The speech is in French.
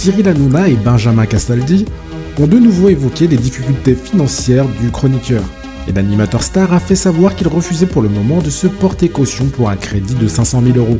Cyril Hanouna et Benjamin Castaldi ont de nouveau évoqué les difficultés financières du chroniqueur. Et l'animateur star a fait savoir qu'il refusait pour le moment de se porter caution pour un crédit de 500 000 euros.